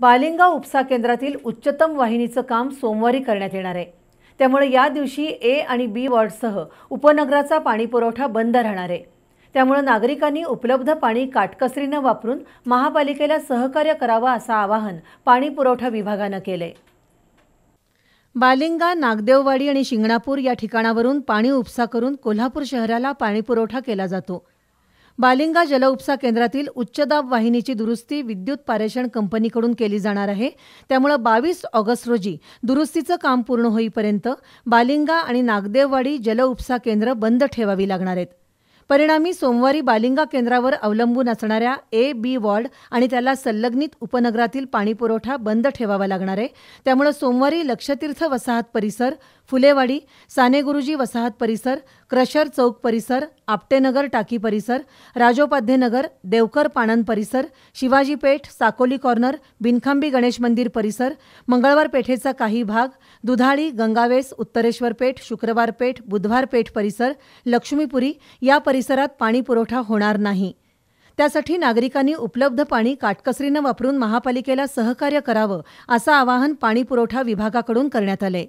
बालिंगा उपसा केंद्रातील उच्चतम वाहिनीचं काम सोमवारी करण्यात येणार आहे. त्यामुळे या दिवशी ए आणि बी वॉर्डसह उपनगराचा पाणीपुरवठा बंद राहणार आहे. त्यामुळे नागरिकांनी उपलब्ध पाणी काटकसरीनं वापरून महापालिकेला सहकार्य करावं असं आवाहन पाणीपुरवठा विभागानं केलंय. बालिंगा नागदेववाडी आणि शिंगणापूर या ठिकाणावरून पाणी उपसा करून कोल्हापूर शहराला पाणीपुरवठा केला जातो. बालिंगा जलउपसा केंद्रातील उच्चदाब वाहिनीची दुरुस्ती विद्युत पारेषण कंपनीकडून केली जाणार आहे. त्यामुळं बावीस ऑगस्ट रोजी दुरुस्तीचं काम पूर्ण होईपर्यंत बालिंगा आणि नागदेववाडी जलउपसा केंद्र बंद ठेवावी लागणार आहेत. परिणामी सोमवारी बालिंगा केंद्रावर अवलंबून असणाऱ्या ए बी वॉर्ड आणि त्याला संलग्नित उपनगरातील पाणीपुरवठा बंद ठेवावा लागणार आहे. त्यामुळे सोमवारी लक्षतीर्थ वसाहत परिसर फुलेवाडी सानेगुरुजी वसाहत परिसर क्रशर चौक परिसर आपटेनगर टाकी परिसर राजोपाध्यनगर देवकर पाणन परिसर शिवाजी पेठ साकोली कॉर्नर बिनखांबी गणेश मंदिर परिसर मंगळवार पेठेचा काही भाग दुधाळी गंगावेस उत्तरेश्वर पेठ शुक्रवार पेठ बुधवार पेठ परिसर लक्ष्मीपुरी या परिसरात पाणी पुरवठा होणार नाही. त्यासाठी नागरिकांनी उपलब्ध पाणी काटकसरीनं वापरून महापालिकेला सहकार्य करावं असं आवाहन पाणीपुरवठा विभागाकडून करण्यात आलंय.